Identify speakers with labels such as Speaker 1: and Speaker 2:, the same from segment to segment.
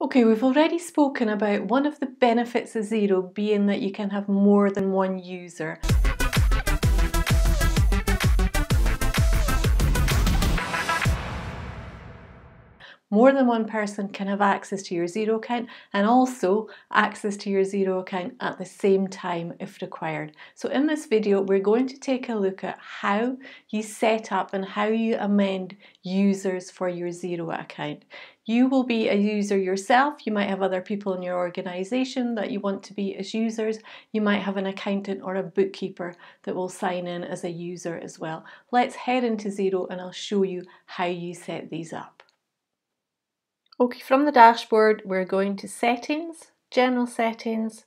Speaker 1: Okay, we've already spoken about one of the benefits of Xero being that you can have more than one user. More than one person can have access to your Xero account and also access to your Xero account at the same time if required. So in this video, we're going to take a look at how you set up and how you amend users for your Xero account. You will be a user yourself. You might have other people in your organization that you want to be as users. You might have an accountant or a bookkeeper that will sign in as a user as well. Let's head into Xero and I'll show you how you set these up. Okay, from the dashboard, we're going to settings, general settings,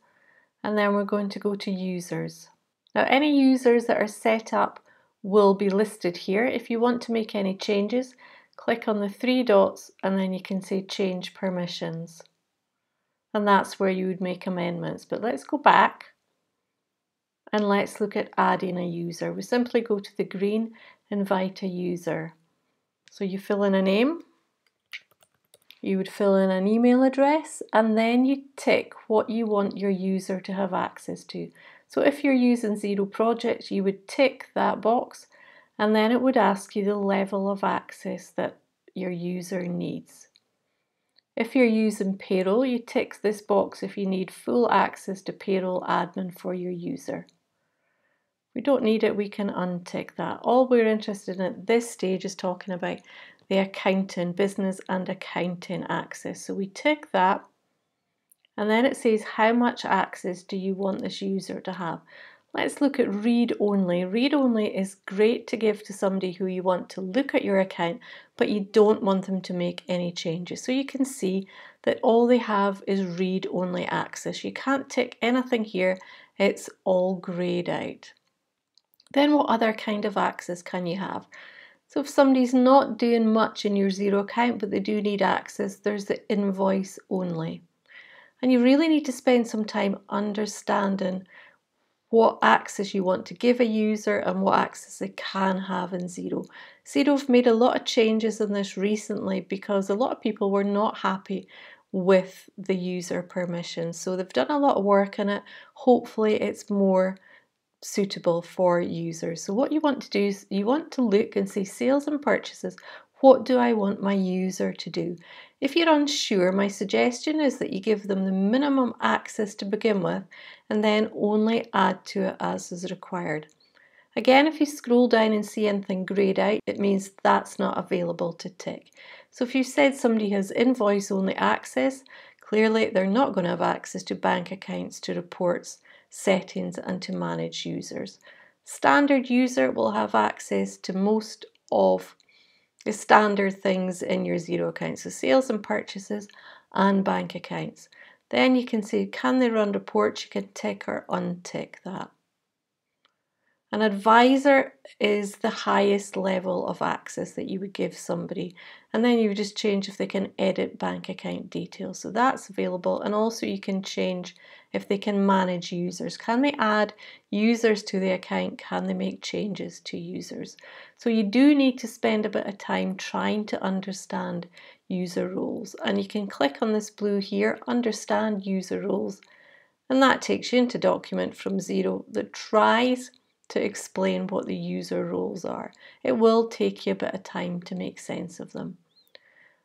Speaker 1: and then we're going to go to users. Now, any users that are set up will be listed here. If you want to make any changes, click on the three dots and then you can say change permissions. And that's where you would make amendments. But let's go back and let's look at adding a user. We simply go to the green, invite a user. So you fill in a name, you would fill in an email address and then you tick what you want your user to have access to. So if you're using Xero Projects, you would tick that box and then it would ask you the level of access that your user needs. If you're using payroll, you tick this box if you need full access to payroll admin for your user. We don't need it, we can untick that. All we're interested in at this stage is talking about the accounting, business and accounting access. So we tick that and then it says how much access do you want this user to have. Let's look at read only. Read only is great to give to somebody who you want to look at your account but you don't want them to make any changes. So you can see that all they have is read only access. You can't tick anything here, it's all greyed out. Then what other kind of access can you have? So if somebody's not doing much in your Xero account but they do need access, there's the invoice only. And you really need to spend some time understanding what access you want to give a user and what access they can have in Xero. Xero have made a lot of changes in this recently because a lot of people were not happy with the user permissions. So they've done a lot of work on it. Hopefully it's more suitable for users. So what you want to do is you want to look and see sales and purchases. What do I want my user to do? If you're unsure, my suggestion is that you give them the minimum access to begin with and then only add to it as is required. Again, if you scroll down and see anything greyed out, it means that's not available to tick. So if you said somebody has invoice only access, clearly they're not going to have access to bank accounts, to reports, settings and to manage users. Standard user will have access to most of the standard things in your Xero account, so sales and purchases and bank accounts. Then you can see, can they run reports? You can tick or untick that. An advisor is the highest level of access that you would give somebody. And then you would just change if they can edit bank account details. So that's available. And also you can change if they can manage users. Can they add users to the account? Can they make changes to users? So you do need to spend a bit of time trying to understand user roles. And you can click on this blue here, understand user roles. And that takes you into document from Xero that tries to explain what the user roles are. It will take you a bit of time to make sense of them.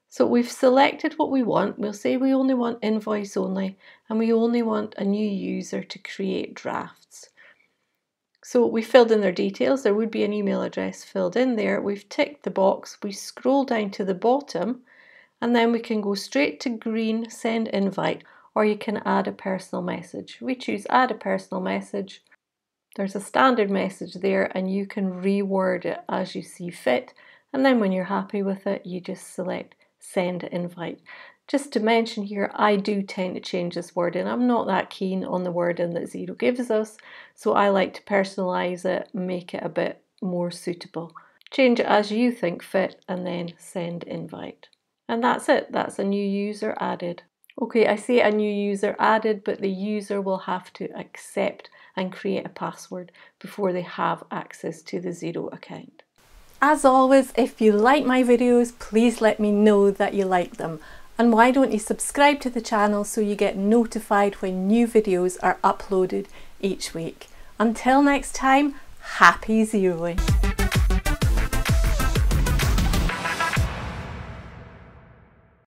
Speaker 1: So we've selected what we want. We'll say we only want invoice only and we only want a new user to create drafts. So we filled in their details. There would be an email address filled in there. We've ticked the box. We scroll down to the bottom and then we can go straight to green send invite or you can add a personal message. We choose add a personal message there's a standard message there and you can reword it as you see fit. And then when you're happy with it, you just select send invite. Just to mention here, I do tend to change this wording. I'm not that keen on the wording that Xero gives us, so I like to personalize it, make it a bit more suitable. Change it as you think fit and then send invite. And that's it, that's a new user added. Okay, I say a new user added, but the user will have to accept and create a password before they have access to the Xero account. As always, if you like my videos, please let me know that you like them. And why don't you subscribe to the channel so you get notified when new videos are uploaded each week. Until next time, happy Xeroing.